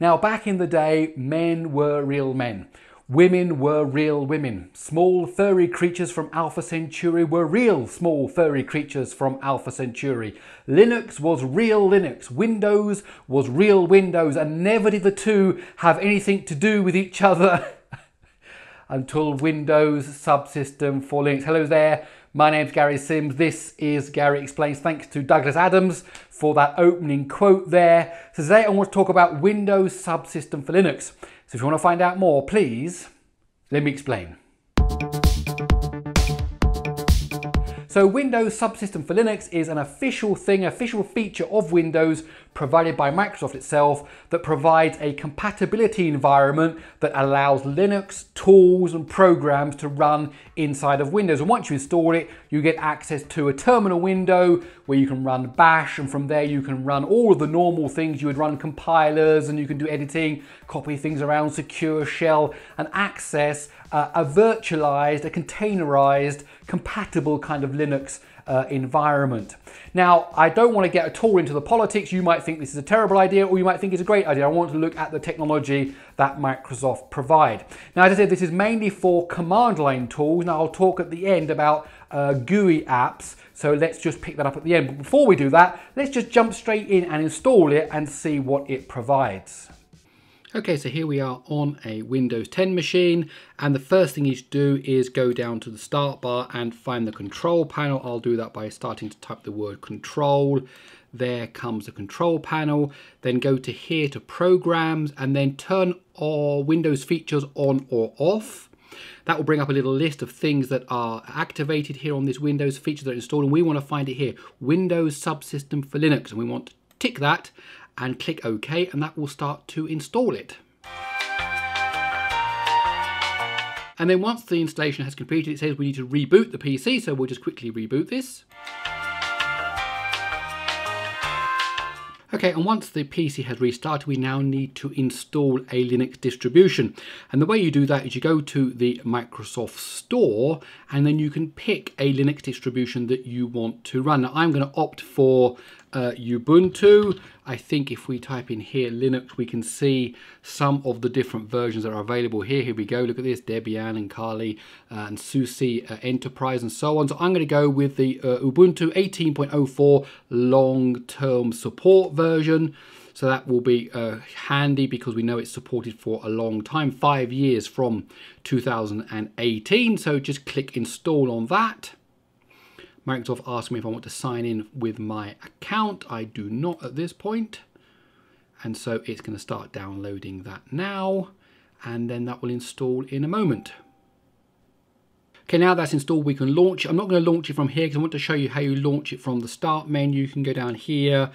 Now, back in the day, men were real men. Women were real women. Small furry creatures from Alpha Centauri were real small furry creatures from Alpha Centauri. Linux was real Linux. Windows was real Windows. And never did the two have anything to do with each other until Windows subsystem for Linux. Hello there. My name's Gary Sims. This is Gary Explains. Thanks to Douglas Adams for that opening quote there. So today I want to talk about Windows subsystem for Linux. So if you want to find out more, please let me explain. So Windows Subsystem for Linux is an official thing, official feature of Windows provided by Microsoft itself that provides a compatibility environment that allows Linux tools and programs to run inside of Windows. And once you install it, you get access to a terminal window where you can run bash and from there you can run all of the normal things. You would run compilers and you can do editing, copy things around secure shell and access uh, a virtualized, a containerized, compatible kind of Linux uh, environment. Now, I don't want to get at all into the politics. You might think this is a terrible idea or you might think it's a great idea. I want to look at the technology that Microsoft provide. Now, as I said, this is mainly for command line tools. Now, I'll talk at the end about uh, GUI apps. So let's just pick that up at the end. But before we do that, let's just jump straight in and install it and see what it provides. Okay, so here we are on a Windows 10 machine and the first thing you should do is go down to the start bar and find the control panel. I'll do that by starting to type the word control. There comes the control panel. Then go to here to programs and then turn all Windows features on or off. That will bring up a little list of things that are activated here on this Windows feature that are installed and we want to find it here, Windows Subsystem for Linux and we want to tick that and click OK and that will start to install it. And then once the installation has completed, it says we need to reboot the PC, so we'll just quickly reboot this. Okay, and once the PC has restarted, we now need to install a Linux distribution. And the way you do that is you go to the Microsoft Store, and then you can pick a Linux distribution that you want to run. Now, I'm going to opt for uh, Ubuntu. I think if we type in here Linux, we can see some of the different versions that are available here. Here we go. Look at this, Debian and Kali uh, and SUSE uh, Enterprise and so on. So I'm going to go with the uh, Ubuntu 18.04 long-term support version. So that will be uh, handy because we know it's supported for a long time, five years from 2018. So just click install on that. Microsoft asked me if I want to sign in with my account. I do not at this point. And so it's going to start downloading that now. And then that will install in a moment. Okay, now that's installed, we can launch it. I'm not going to launch it from here because I want to show you how you launch it from the start menu. You can go down here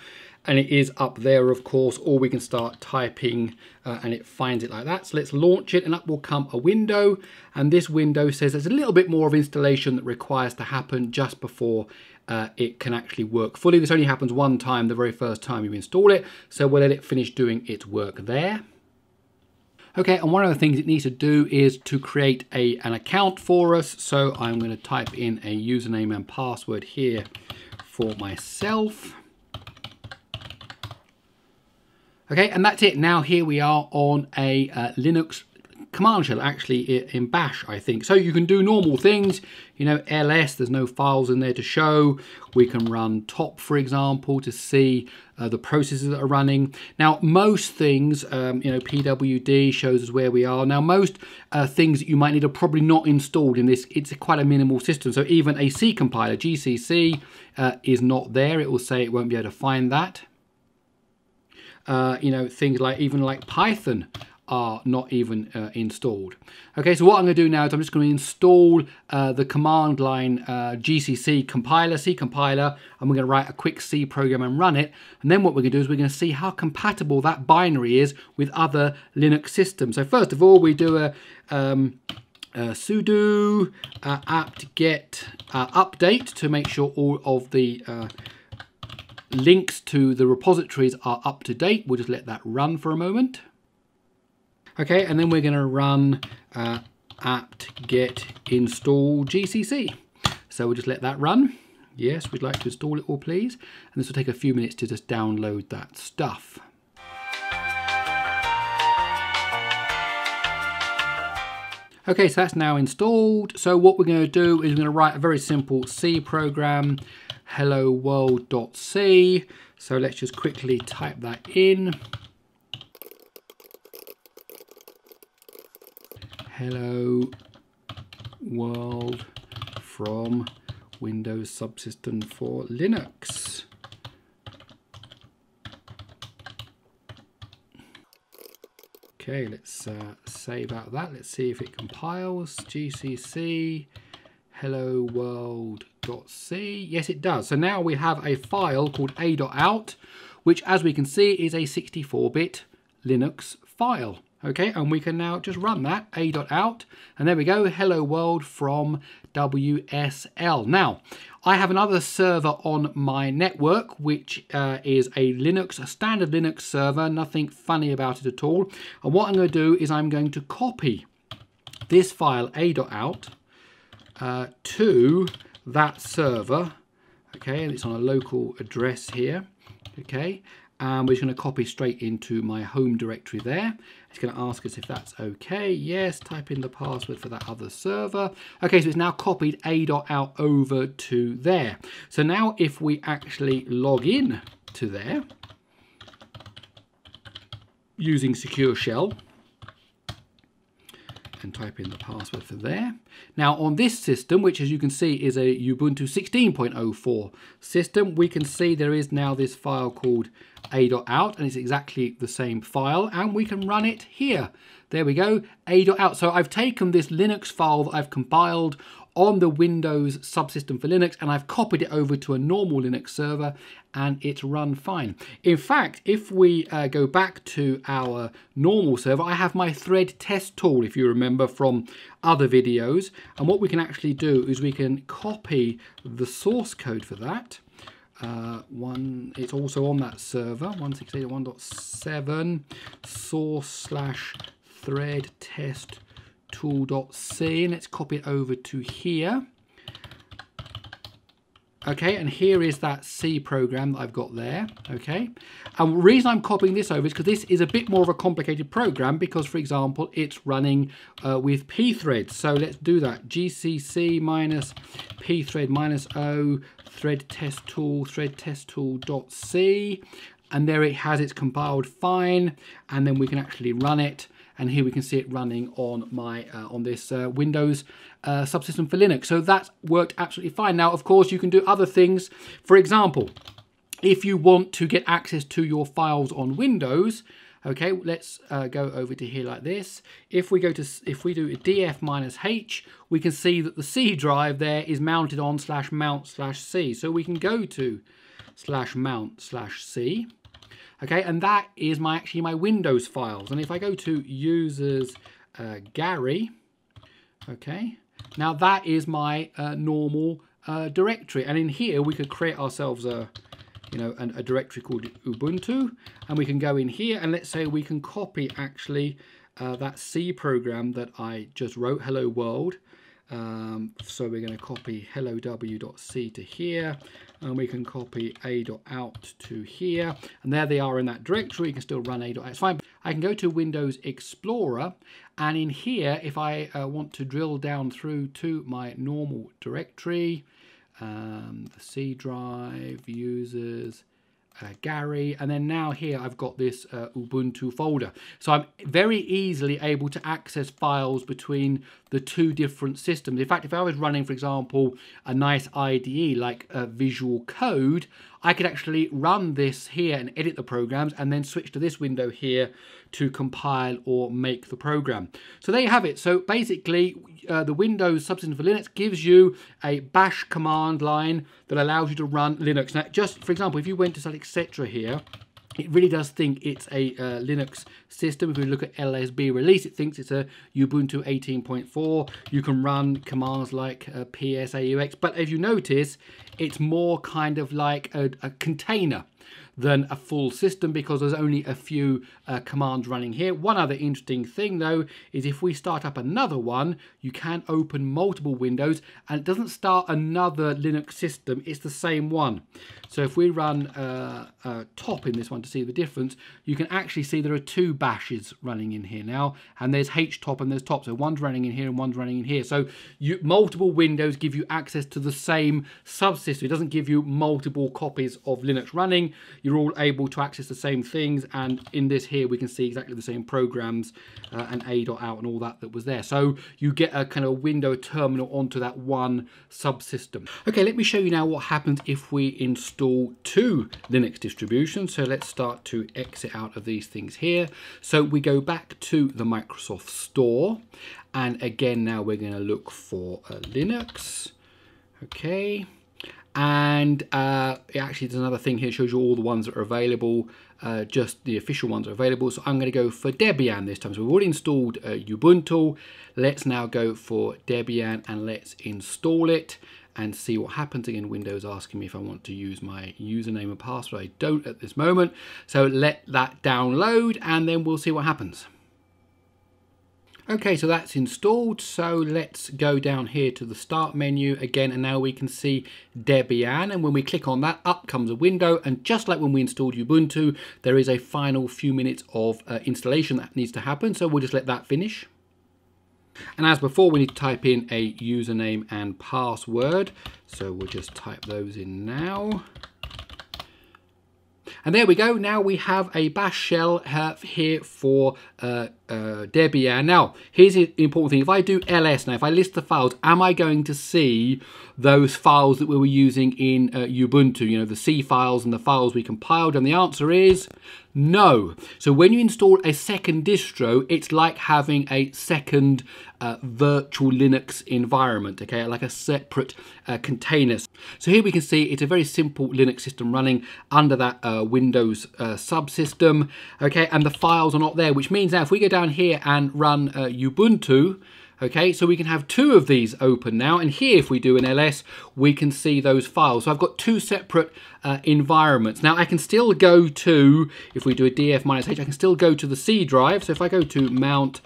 and it is up there of course. Or we can start typing uh, and it finds it like that. So let's launch it and up will come a window. And this window says there's a little bit more of installation that requires to happen just before uh, it can actually work fully. This only happens one time the very first time you install it. So we'll let it finish doing its work there. Okay, and one of the things it needs to do is to create a, an account for us. So I'm going to type in a username and password here for myself. Okay, and that's it. Now here we are on a uh, Linux command shell, actually in bash, I think. So you can do normal things, you know, ls, there's no files in there to show. We can run top, for example, to see uh, the processes that are running. Now, most things, um, you know, pwd shows us where we are. Now, most uh, things that you might need are probably not installed in this. It's quite a minimal system. So even a C compiler, GCC, uh, is not there. It will say it won't be able to find that. Uh, you know, things like even like Python are not even uh, installed. Okay, so what I'm going to do now is I'm just going to install uh, the command line uh, GCC compiler, C compiler, and we're going to write a quick C program and run it. And then what we're going to do is we're going to see how compatible that binary is with other Linux systems. So first of all, we do a, um, a sudo uh, apt-get uh, update to make sure all of the uh, links to the repositories are up to date. We'll just let that run for a moment. Okay, and then we're gonna run uh, apt get install GCC. So we'll just let that run. Yes, we'd like to install it all please. And this will take a few minutes to just download that stuff. Okay, so that's now installed. So what we're gonna do is we're gonna write a very simple C program hello world.c. So let's just quickly type that in. Hello world from Windows Subsystem for Linux. Okay, let's uh, save out that. Let's see if it compiles. GCC hello world.c. Yes, it does. So now we have a file called a.out, which as we can see is a 64-bit Linux file. Okay, and we can now just run that, a.out, and there we go, hello world from WSL. Now, I have another server on my network, which uh, is a Linux, a standard Linux server, nothing funny about it at all. And what I'm going to do is I'm going to copy this file, a.out, uh, to that server, okay, and it's on a local address here, okay, and we're just going to copy straight into my home directory there. It's going to ask us if that's okay. Yes, type in the password for that other server. Okay, so it's now copied a.out over to there. So now if we actually log in to there using Secure Shell, type in the password for there. Now on this system, which as you can see is a Ubuntu 16.04 system, we can see there is now this file called a.out and it's exactly the same file and we can run it here. There we go, a.out. So I've taken this Linux file that I've compiled on the Windows subsystem for Linux and I've copied it over to a normal Linux server and it's run fine. In fact, if we uh, go back to our normal server, I have my thread test tool, if you remember from other videos. And what we can actually do is we can copy the source code for that. Uh, one, it's also on that server, 168.1.7 source slash thread test tool.c and let's copy it over to here. Okay, and here is that C program that I've got there, okay? And the reason I'm copying this over is because this is a bit more of a complicated program because, for example, it's running uh, with pthreads. So let's do that. GCC minus pthread minus O thread test tool, thread test tool.c. And there it has its compiled fine. And then we can actually run it and here we can see it running on my uh, on this uh, Windows uh, subsystem for Linux. So that worked absolutely fine. Now, of course, you can do other things. For example, if you want to get access to your files on Windows, okay, let's uh, go over to here like this. If we go to, if we do a df minus h, we can see that the C drive there is mounted on slash mount slash C. So we can go to slash mount slash C okay and that is my actually my Windows files. And if I go to users uh, Gary okay now that is my uh, normal uh, directory. And in here we could create ourselves a you know a, a directory called Ubuntu. And we can go in here and let's say we can copy actually uh, that C program that I just wrote hello world um, so we're going to copy hello.w.c to here and we can copy a.out to here. And there they are in that directory. You can still run a.out it's fine. I can go to Windows Explorer and in here if I uh, want to drill down through to my normal directory um, the C drive users uh, Gary, and then now here I've got this uh, Ubuntu folder. So I'm very easily able to access files between the two different systems. In fact, if I was running, for example, a nice IDE like uh, Visual Code, I could actually run this here and edit the programs and then switch to this window here to compile or make the program. So there you have it. So basically, uh, the Windows subsystem for Linux gives you a bash command line that allows you to run Linux. Now, just for example, if you went to etc here, it really does think it's a uh, Linux system. If we look at LSB release, it thinks it's a Ubuntu 18.4. You can run commands like uh, PSAUX, but if you notice, it's more kind of like a, a container than a full system because there's only a few uh, commands running here. One other interesting thing though is if we start up another one, you can open multiple windows and it doesn't start another Linux system, it's the same one. So if we run uh, uh, top in this one to see the difference, you can actually see there are two bashes running in here now, and there's htop and there's top. So one's running in here and one's running in here. So you, multiple windows give you access to the same subsystem. It doesn't give you multiple copies of Linux running. You're all able to access the same things, and in this here we can see exactly the same programs uh, and out and all that that was there. So you get a kind of window terminal onto that one subsystem. Okay, let me show you now what happens if we install two Linux distributions. So let's start to exit out of these things here. So we go back to the Microsoft Store. And again, now we're going to look for Linux. Okay. And uh, actually, there's another thing here, shows you all the ones that are available, uh, just the official ones are available. So I'm going to go for Debian this time. So we've already installed uh, Ubuntu. Let's now go for Debian and let's install it and see what happens. Again, Windows asking me if I want to use my username and password. I don't at this moment. So let that download and then we'll see what happens. Okay, so that's installed. So let's go down here to the start menu again, and now we can see Debian. And when we click on that, up comes a window. And just like when we installed Ubuntu, there is a final few minutes of uh, installation that needs to happen. So we'll just let that finish. And as before, we need to type in a username and password. So we'll just type those in now. And there we go. Now we have a bash shell uh, here for uh, uh, Debian. Now, here's the important thing. If I do ls now, if I list the files, am I going to see those files that we were using in uh, Ubuntu? You know, the C files and the files we compiled? And the answer is no. So when you install a second distro, it's like having a second uh, virtual Linux environment, okay, like a separate uh, container. So here we can see it's a very simple Linux system running under that uh, Windows uh, subsystem, okay, and the files are not there, which means now if we go down here and run uh, Ubuntu, Okay, so we can have two of these open now. And here, if we do an ls, we can see those files. So I've got two separate uh, environments. Now I can still go to, if we do a df minus h, I can still go to the C drive. So if I go to mount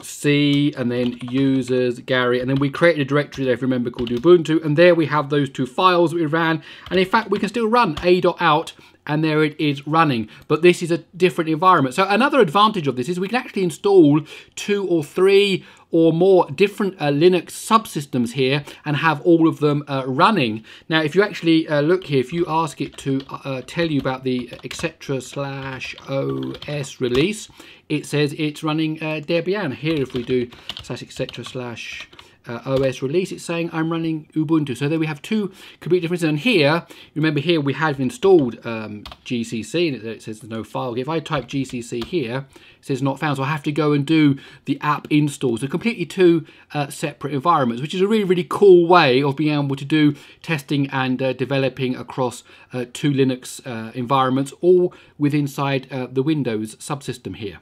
C and then users, Gary, and then we created a directory there, if you remember, called Ubuntu. And there we have those two files we ran. And in fact, we can still run a.out and there it is running. But this is a different environment. So another advantage of this is we can actually install two or three or more different uh, Linux subsystems here and have all of them uh, running. Now, if you actually uh, look here, if you ask it to uh, uh, tell you about the etc slash OS release, it says it's running uh, Debian. Here, if we do slash etc slash uh, OS release, it's saying I'm running Ubuntu. So there we have two complete differences. And here, remember here we have installed um, GCC and it, says there's no file. If I type GCC here, it says not found. So I have to go and do the apt installs. So completely two uh, separate environments, which is a really, really cool way of being able to do testing and uh, developing across uh, two Linux uh, environments, all with inside uh, the Windows subsystem here.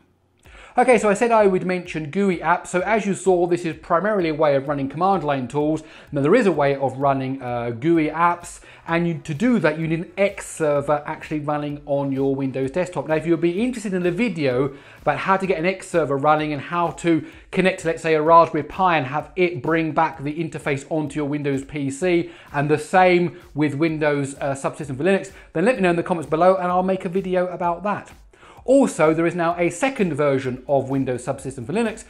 Okay, so I said I would mention GUI apps. So as you saw, this is primarily a way of running command line tools. Now there is a way of running uh, GUI apps, and you, to do that, you need an X server actually running on your Windows desktop. Now, if you'll be interested in the video about how to get an X server running and how to connect to, let's say, a Raspberry Pi and have it bring back the interface onto your Windows PC, and the same with Windows uh, subsystem for Linux, then let me know in the comments below and I'll make a video about that. Also, there is now a second version of Windows Subsystem for Linux,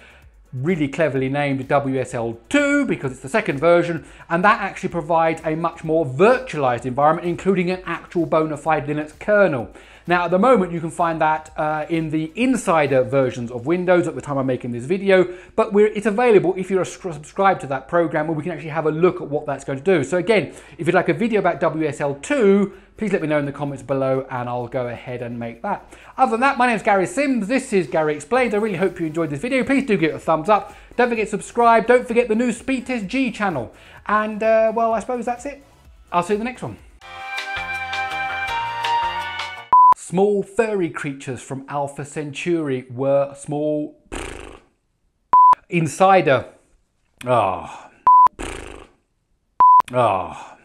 really cleverly named WSL2 because it's the second version, and that actually provides a much more virtualized environment, including an actual bona fide Linux kernel. Now, at the moment, you can find that uh, in the insider versions of Windows at the time I'm making this video, but it's available if you're subscribed to that program where we can actually have a look at what that's going to do. So again, if you'd like a video about WSL2, please let me know in the comments below and I'll go ahead and make that. Other than that, my name is Gary Sims. This is Gary Explains. I really hope you enjoyed this video. Please do give it a thumbs up. Don't forget to subscribe. Don't forget the new Speed Test G channel. And, uh, well, I suppose that's it. I'll see you in the next one. Small furry creatures from Alpha Centauri were small. Insider. Ah. Oh. Ah. Oh.